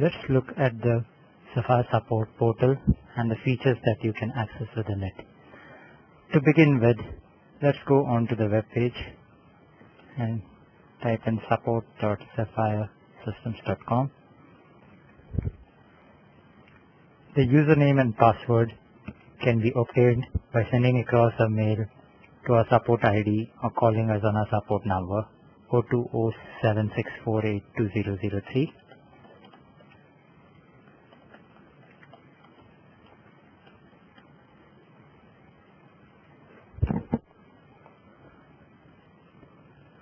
Let's look at the Sapphire support portal and the features that you can access within it. To begin with, let's go on to the web page and type in support.sapphiresystems.com. The username and password can be obtained by sending across a mail to our support ID or calling us on our support number 02076482003.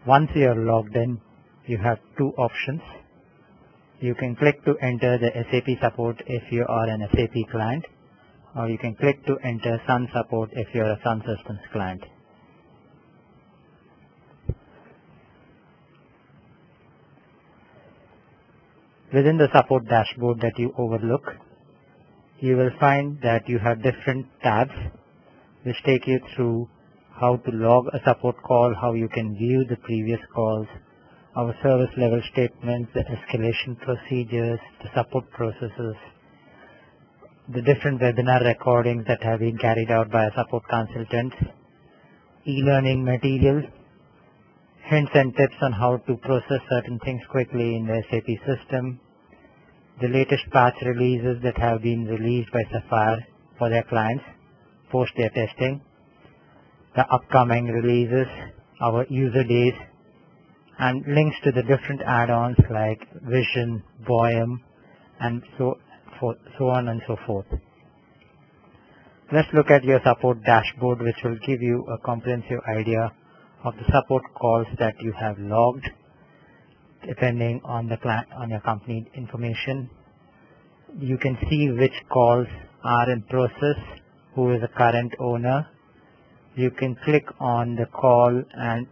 Once you are logged in, you have two options. You can click to enter the SAP support if you are an SAP client, or you can click to enter Sun support if you are a Sun Systems client. Within the support dashboard that you overlook, you will find that you have different tabs which take you through how to log a support call, how you can view the previous calls, our service level statements, the escalation procedures, the support processes, the different webinar recordings that have been carried out by support consultants, e-learning materials, hints and tips on how to process certain things quickly in the SAP system, the latest patch releases that have been released by Sapphire for their clients post their testing, the upcoming releases, our user days, and links to the different add-ons like Vision, Boyum, and so, so on and so forth. Let's look at your support dashboard which will give you a comprehensive idea of the support calls that you have logged depending on the on your company information. You can see which calls are in process, who is the current owner, you can click on the call and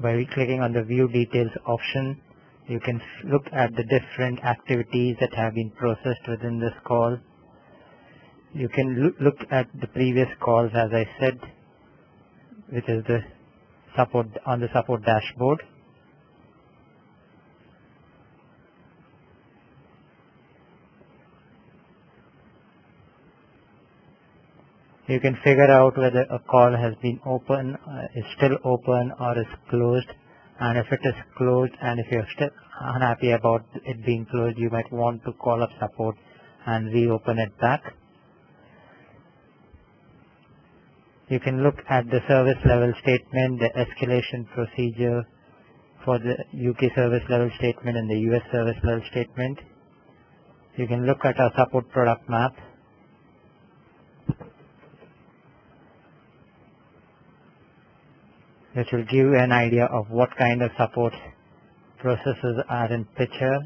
by clicking on the view details option you can look at the different activities that have been processed within this call. You can look at the previous calls as I said which is the support on the support dashboard you can figure out whether a call has been open, uh, is still open or is closed and if it is closed and if you're still unhappy about it being closed you might want to call up support and reopen it back. You can look at the service level statement, the escalation procedure for the UK service level statement and the US service level statement. You can look at our support product map which will give you an idea of what kind of support processes are in picture,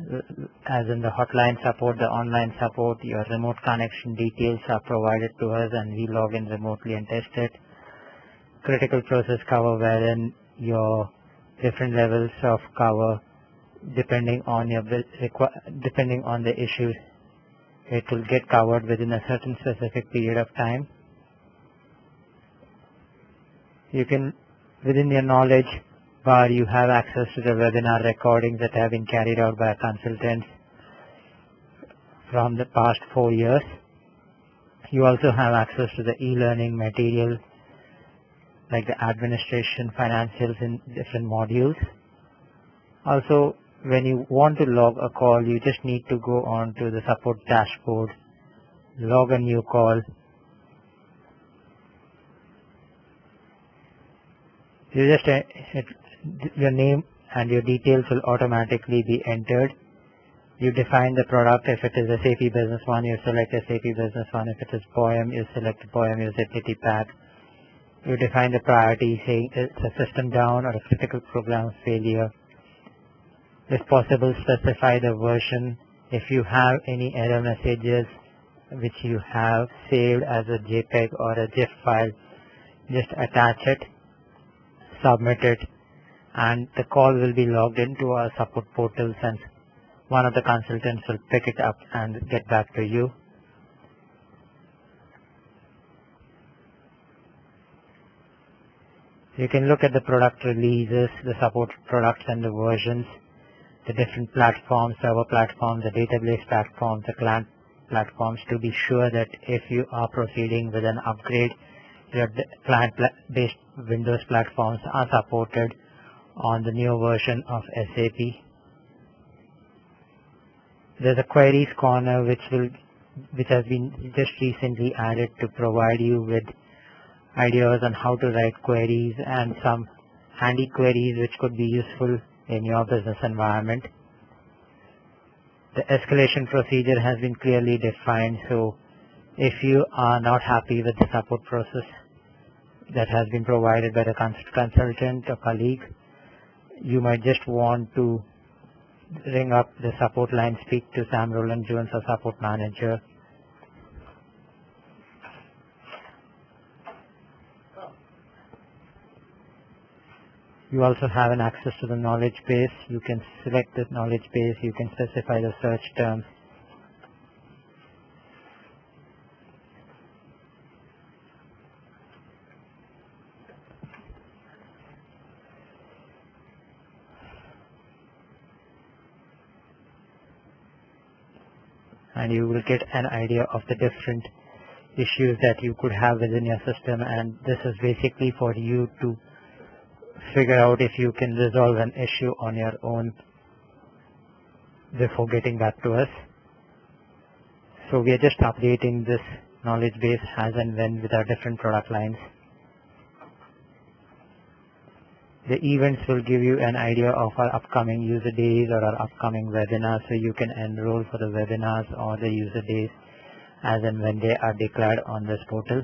as in the hotline support, the online support, your remote connection details are provided to us and we log in remotely and test it. Critical process cover wherein your different levels of cover depending on your depending on the issue it will get covered within a certain specific period of time. You can Within your knowledge bar, you have access to the webinar recordings that have been carried out by consultants from the past four years. You also have access to the e-learning material like the administration, financials in different modules. Also, when you want to log a call, you just need to go on to the support dashboard, log a new call, you just uh, it, your name and your details will automatically be entered. You define the product. If it is a SAP Business One you select SAP Business One. If it is Boyum you select POEM Boyum Usability Pack. You define the priority saying it's a system down or a critical program failure. If possible specify the version. If you have any error messages which you have saved as a JPEG or a GIF file just attach it submit it and the call will be logged into our support portals and one of the consultants will pick it up and get back to you. You can look at the product releases, the support products and the versions the different platforms, server platforms, the database platforms, the client platforms to be sure that if you are proceeding with an upgrade, your client-based Windows platforms are supported on the new version of SAP. There's a queries corner which will which has been just recently added to provide you with ideas on how to write queries and some handy queries which could be useful in your business environment. The escalation procedure has been clearly defined so if you are not happy with the support process that has been provided by the consultant or colleague, you might just want to ring up the support line, speak to Sam Roland Jones, or support manager. You also have an access to the knowledge base. You can select the knowledge base. You can specify the search terms. And you will get an idea of the different issues that you could have within your system and this is basically for you to figure out if you can resolve an issue on your own before getting back to us. So we are just updating this knowledge base as and when with our different product lines. The events will give you an idea of our upcoming user days or our upcoming webinars so you can enroll for the webinars or the user days as and when they are declared on this portal.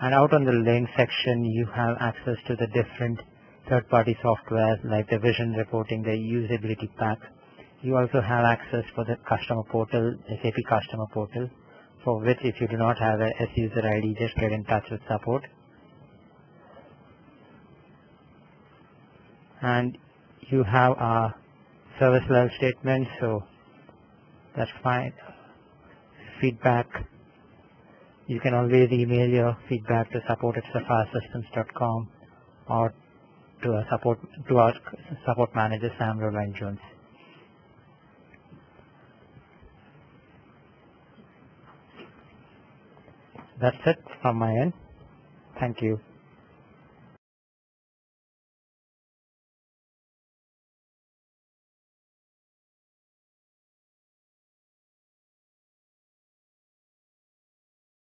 And out on the link section you have access to the different third-party software like the vision reporting, the usability pack. You also have access for the customer portal, SAP customer portal, for which if you do not have a S user ID, just get in touch with support. And you have a service level statement, so that's fine. Feedback. You can always email your feedback to support at sapphiresystems.com or to support to our support manager Sam Roland Jones. That's it from my end. Thank you.